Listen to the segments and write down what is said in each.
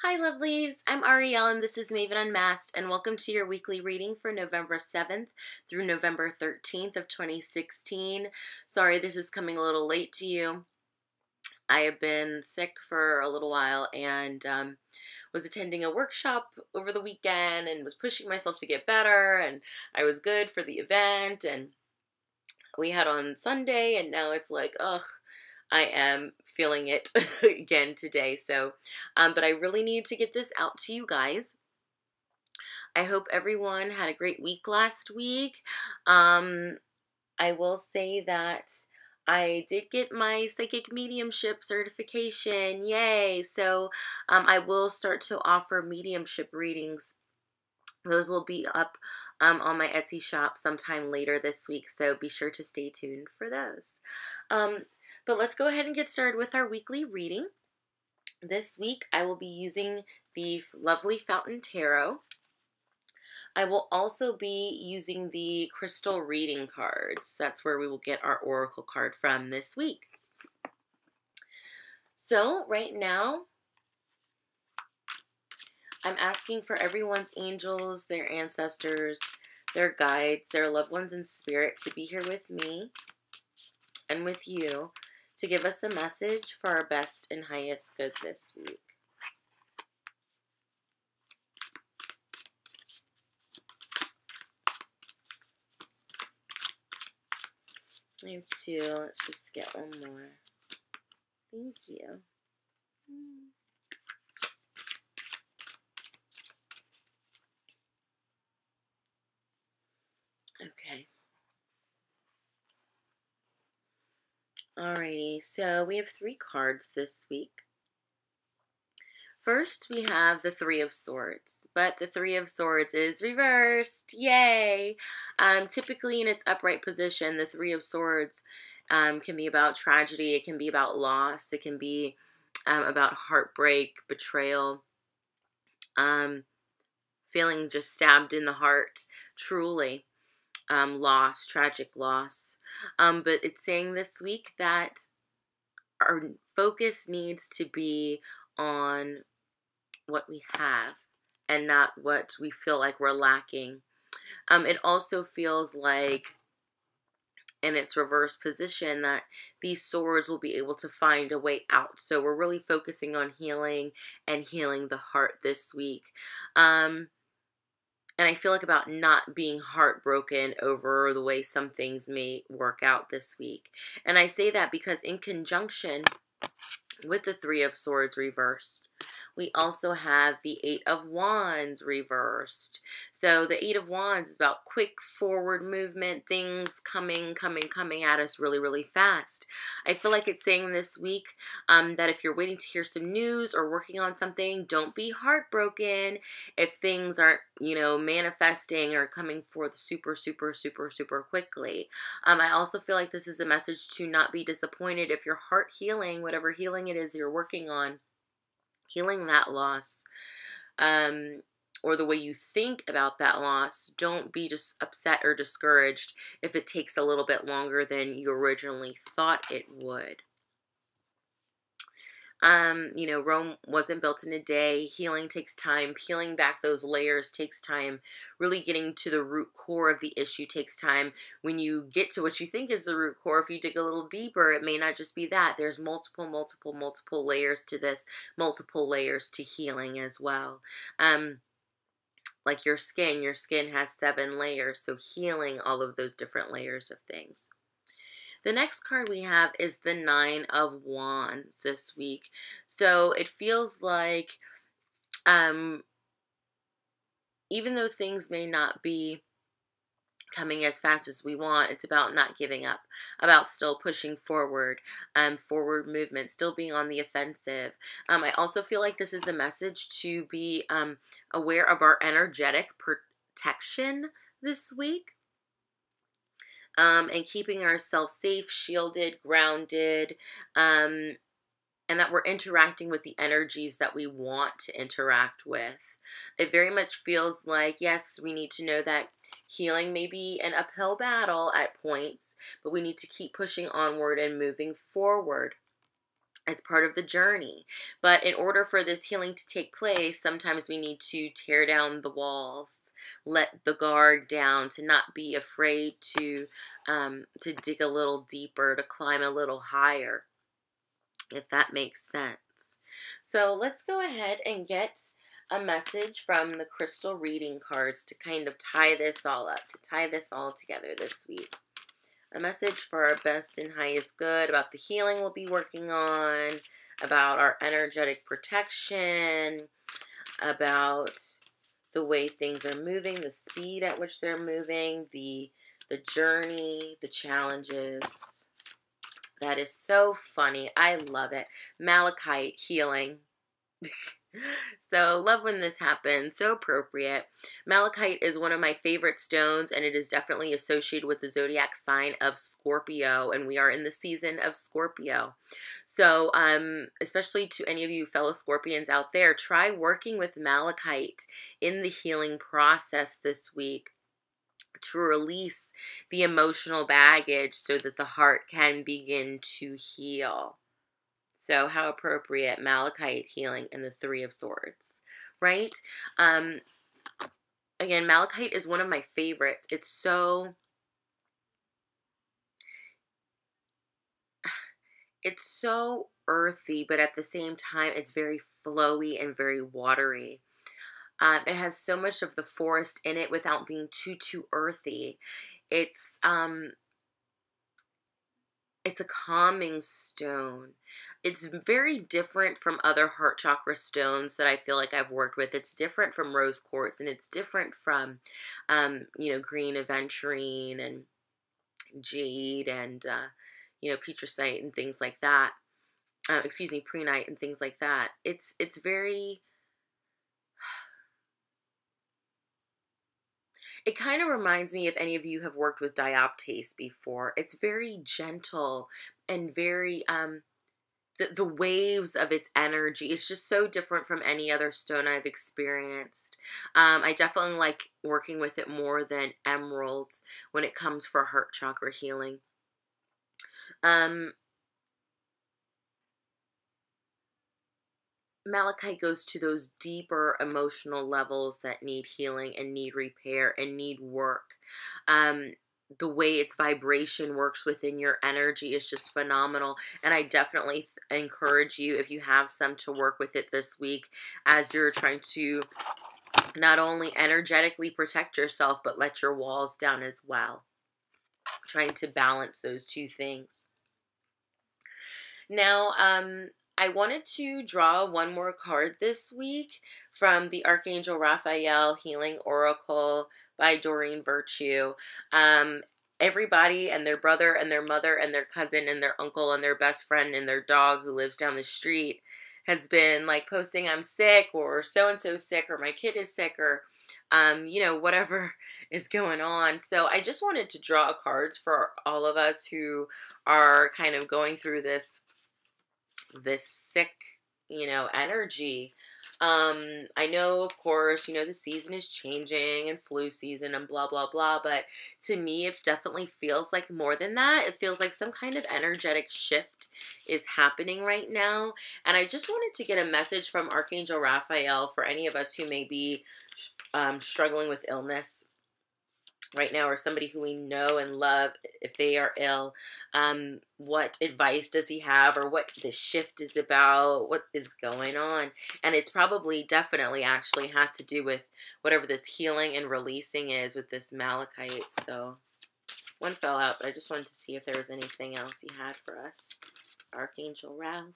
Hi, lovelies. I'm Ariel, and this is Maven Unmasked, and welcome to your weekly reading for November 7th through November 13th of 2016. Sorry, this is coming a little late to you. I have been sick for a little while and um, was attending a workshop over the weekend and was pushing myself to get better, and I was good for the event, and we had on Sunday, and now it's like, ugh I am feeling it again today. So, um, but I really need to get this out to you guys. I hope everyone had a great week last week. Um, I will say that I did get my psychic mediumship certification. Yay! So um, I will start to offer mediumship readings. Those will be up um, on my Etsy shop sometime later this week, so be sure to stay tuned for those. Um, but let's go ahead and get started with our weekly reading. This week I will be using the lovely Fountain Tarot. I will also be using the crystal reading cards. That's where we will get our oracle card from this week. So, right now, I'm asking for everyone's angels, their ancestors, their guides, their loved ones in spirit to be here with me and with you to give us a message for our best and highest good this week. I have two. Let's just get one more. Thank you. Okay. So we have three cards this week. First, we have the Three of Swords, but the Three of Swords is reversed. Yay! Um, typically, in its upright position, the Three of Swords um, can be about tragedy, it can be about loss, it can be um, about heartbreak, betrayal, um, feeling just stabbed in the heart, truly um, loss, tragic loss. Um, but it's saying this week that our focus needs to be on what we have and not what we feel like we're lacking. Um, it also feels like in its reverse position that these swords will be able to find a way out. So we're really focusing on healing and healing the heart this week. Um, and I feel like about not being heartbroken over the way some things may work out this week. And I say that because in conjunction with the Three of Swords reversed, we also have the Eight of Wands reversed. So the Eight of Wands is about quick forward movement, things coming, coming, coming at us really, really fast. I feel like it's saying this week um, that if you're waiting to hear some news or working on something, don't be heartbroken if things aren't, you know, manifesting or coming forth super, super, super, super quickly. Um, I also feel like this is a message to not be disappointed if your heart healing, whatever healing it is you're working on, healing that loss um, or the way you think about that loss, don't be just upset or discouraged if it takes a little bit longer than you originally thought it would. Um, you know, Rome wasn't built in a day. Healing takes time. Peeling back those layers takes time. Really getting to the root core of the issue takes time. When you get to what you think is the root core, if you dig a little deeper, it may not just be that. There's multiple, multiple, multiple layers to this, multiple layers to healing as well. Um, like your skin, your skin has seven layers, so healing all of those different layers of things. The next card we have is the Nine of Wands this week. So it feels like um, even though things may not be coming as fast as we want. It's about not giving up, about still pushing forward, um, forward movement, still being on the offensive. Um, I also feel like this is a message to be um, aware of our energetic protection this week um, and keeping ourselves safe, shielded, grounded, um, and that we're interacting with the energies that we want to interact with. It very much feels like, yes, we need to know that healing may be an uphill battle at points, but we need to keep pushing onward and moving forward. It's part of the journey. But in order for this healing to take place, sometimes we need to tear down the walls, let the guard down, to not be afraid to um, to dig a little deeper, to climb a little higher, if that makes sense. So let's go ahead and get a message from the crystal reading cards to kind of tie this all up, to tie this all together this week a message for our best and highest good about the healing we'll be working on, about our energetic protection, about the way things are moving, the speed at which they're moving, the the journey, the challenges. That is so funny. I love it. Malachite healing. so love when this happens. So appropriate. Malachite is one of my favorite stones, and it is definitely associated with the zodiac sign of Scorpio, and we are in the season of Scorpio. So, um, especially to any of you fellow Scorpions out there, try working with Malachite in the healing process this week to release the emotional baggage so that the heart can begin to heal. So, how appropriate Malachite healing and the Three of Swords, right? Um, again, Malachite is one of my favorites. It's so. It's so earthy, but at the same time, it's very flowy and very watery. Um, it has so much of the forest in it without being too too earthy. It's um, it's a calming stone. It's very different from other heart chakra stones that I feel like I've worked with. It's different from rose quartz and it's different from, um, you know, green aventurine and jade and, uh, you know, petrosite and things like that. Uh, excuse me, prehnite and things like that. It's it's very It kind of reminds me if any of you have worked with dioptase before. It's very gentle and very um the, the waves of its energy is just so different from any other stone I've experienced. Um, I definitely like working with it more than emeralds when it comes for heart chakra healing. Um, Malachite goes to those deeper emotional levels that need healing and need repair and need work. Um, the way its vibration works within your energy is just phenomenal. And I definitely encourage you, if you have some, to work with it this week as you're trying to not only energetically protect yourself, but let your walls down as well. Trying to balance those two things. Now, um, I wanted to draw one more card this week from the Archangel Raphael Healing Oracle by Doreen Virtue. Um, everybody and their brother and their mother and their cousin and their uncle and their best friend and their dog who lives down the street has been like posting I'm sick or so and so sick or my kid is sick or um, you know, whatever is going on. So I just wanted to draw cards for all of us who are kind of going through this this sick, you know, energy. Um, I know, of course, you know, the season is changing and flu season and blah, blah, blah. But to me, it definitely feels like more than that. It feels like some kind of energetic shift is happening right now. And I just wanted to get a message from Archangel Raphael for any of us who may be um, struggling with illness right now or somebody who we know and love if they are ill um, what advice does he have or what the shift is about what is going on? And it's probably definitely actually has to do with whatever this healing and releasing is with this malachite. So one fell out but i just wanted to see if there was anything else he had for us. Archangel ralph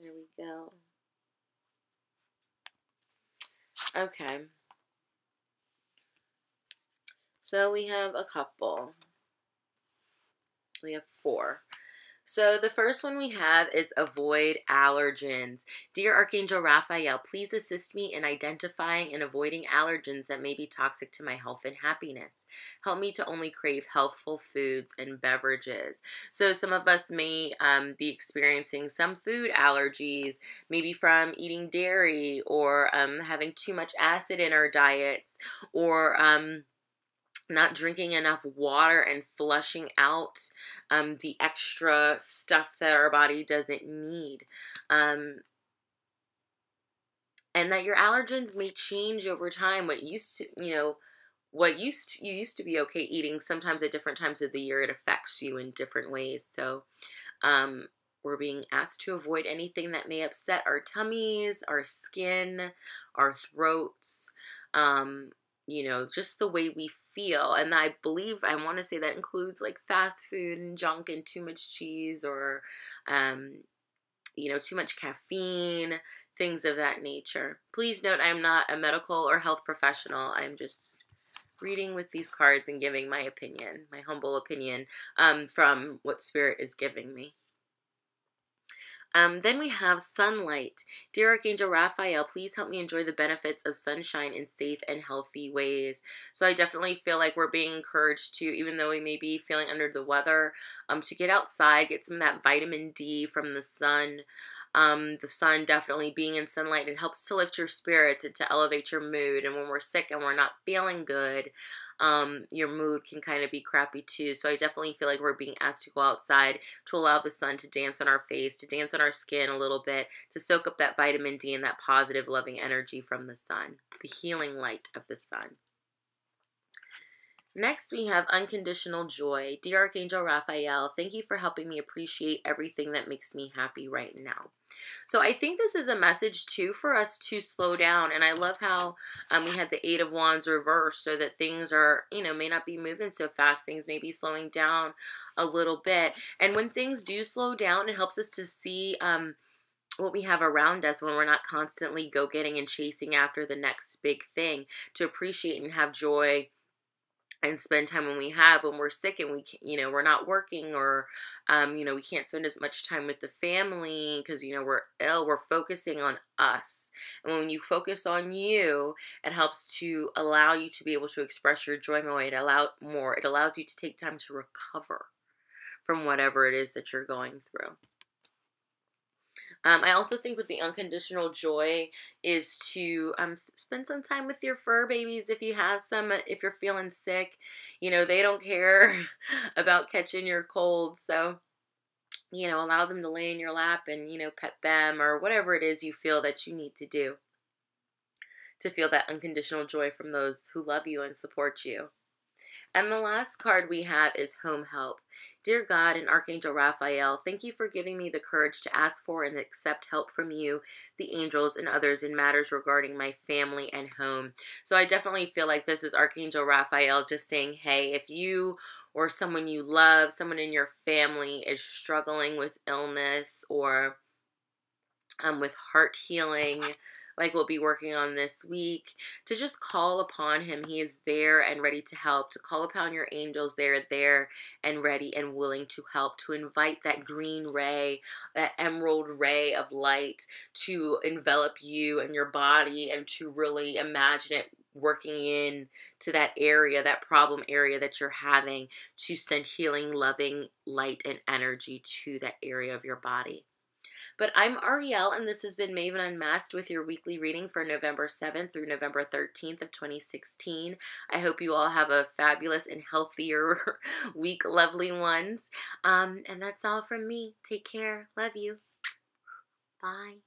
there we go. Okay so we have a couple. We have four. So the first one we have is avoid allergens. Dear Archangel Raphael, please assist me in identifying and avoiding allergens that may be toxic to my health and happiness. Help me to only crave healthful foods and beverages. So some of us may um, be experiencing some food allergies, maybe from eating dairy or um, having too much acid in our diets or um, not drinking enough water and flushing out um, the extra stuff that our body doesn't need. Um, and that your allergens may change over time. What used to, you know, what used to, you used to be okay eating, sometimes at different times of the year, it affects you in different ways. So, um, we're being asked to avoid anything that may upset our tummies, our skin, our throats, um, you know, just the way we feel. And I believe, I want to say that includes like fast food and junk and too much cheese or, um, you know, too much caffeine, things of that nature. Please note, I'm not a medical or health professional. I'm just reading with these cards and giving my opinion, my humble opinion um, from what Spirit is giving me. Um, then we have sunlight. Dear Archangel Raphael, please help me enjoy the benefits of sunshine in safe and healthy ways. So I definitely feel like we're being encouraged to, even though we may be feeling under the weather, um, to get outside, get some of that vitamin D from the sun. Um, the sun definitely being in sunlight, it helps to lift your spirits and to elevate your mood. And when we're sick and we're not feeling good, um, your mood can kind of be crappy too. So I definitely feel like we're being asked to go outside to allow the sun to dance on our face, to dance on our skin a little bit, to soak up that vitamin D and that positive, loving energy from the sun, the healing light of the sun. Next, we have unconditional joy. Dear Archangel Raphael, thank you for helping me appreciate everything that makes me happy right now. So I think this is a message too for us to slow down. And I love how um, we had the Eight of Wands reversed so that things are, you know, may not be moving so fast. Things may be slowing down a little bit. And when things do slow down, it helps us to see um, what we have around us when we're not constantly go getting and chasing after the next big thing to appreciate and have joy and spend time when we have when we're sick and we you know we're not working or um, you know we can't spend as much time with the family because you know we're ill we're focusing on us. And when you focus on you it helps to allow you to be able to express your joy more. It allow more. It allows you to take time to recover from whatever it is that you're going through um, I also think with the unconditional joy is to um, spend some time with your fur babies if you have some, if you're feeling sick. You know, they don't care about catching your cold. So, you know, allow them to lay in your lap and, you know, pet them or whatever it is you feel that you need to do to feel that unconditional joy from those who love you and support you. And the last card we have is Home Help. Dear God and Archangel Raphael, thank you for giving me the courage to ask for and accept help from you, the angels, and others in matters regarding my family and home. So I definitely feel like this is Archangel Raphael just saying, hey, if you or someone you love, someone in your family is struggling with illness or um, with heart healing, like we'll be working on this week, to just call upon him. He is there and ready to help, to call upon your angels. They're there and ready and willing to help, to invite that green ray, that emerald ray of light to envelop you and your body and to really imagine it working in to that area, that problem area that you're having, to send healing, loving light and energy to that area of your body. But I'm Ariel, and this has been Maven Unmasked with your weekly reading for November 7th through November 13th of 2016. I hope you all have a fabulous and healthier week, lovely ones. Um, and that's all from me. Take care. Love you. Bye.